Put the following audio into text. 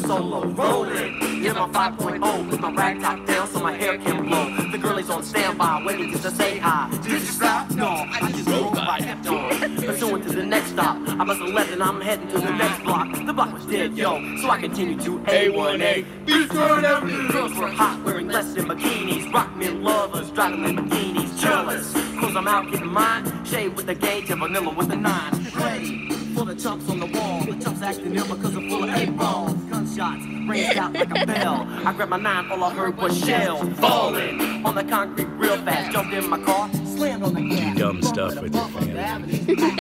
solo, rolling. Here's my 5.0 with my rag top down so my hair can. The on standby, waiting to say hi. Did you stop? No, I just rolled by kept on. Pursuing to the next stop. I bust a left and I'm heading to the next block. The block was dead, yo, so I continue to A1A. Beats going everywhere. Girls were hot, wearing less than bikinis. Rock men lovers, driving Lamborghinis, jealous. Cause I'm out getting mine. Shade with the gauge and vanilla with the nine. Ready for the chumps on the wall. The chumps acting ill because I'm full of eight balls. Gunshots raised out like a bell. I grabbed my nine, all I heard was shells falling on the concrete real fast. Jumped in my car, slammed on the gas. dumb stuff with your avenue.